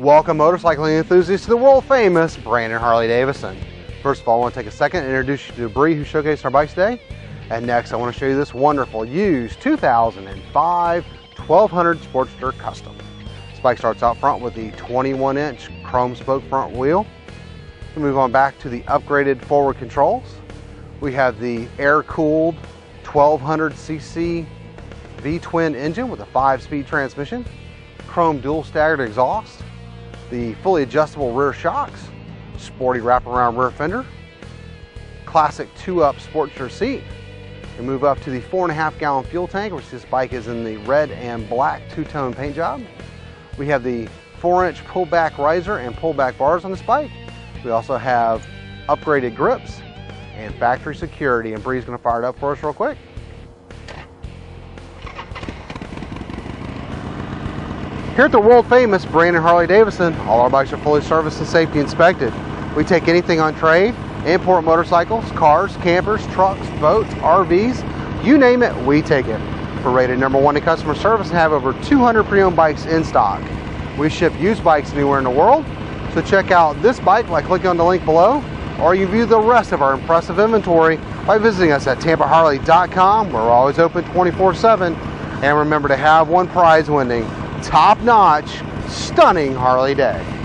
Welcome motorcycling enthusiasts to the world famous Brandon Harley Davidson. First of all, I want to take a second and introduce you to Bree who showcased our bikes today. And next, I want to show you this wonderful used 2005 1200 Sportster Custom. This bike starts out front with the 21 inch chrome spoke front wheel. We move on back to the upgraded forward controls. We have the air cooled 1200cc V-twin engine with a five speed transmission, chrome dual staggered exhaust, the fully adjustable rear shocks, sporty wraparound rear fender, classic two-up Sportster seat. We move up to the four and a half gallon fuel tank, which this bike is in the red and black two-tone paint job. We have the four inch pullback riser and pullback bars on this bike. We also have upgraded grips and factory security, and Bree's gonna fire it up for us real quick. Here at the world famous Brandon Harley Davidson, all our bikes are fully serviced and safety inspected. We take anything on trade, import motorcycles, cars, campers, trucks, boats, RVs, you name it, we take it. We're rated number one in customer service and have over 200 pre-owned bikes in stock. We ship used bikes anywhere in the world, so check out this bike by clicking on the link below, or you view the rest of our impressive inventory by visiting us at tampaharley.com. We're always open 24-7, and remember to have one prize winning top-notch, stunning Harley day.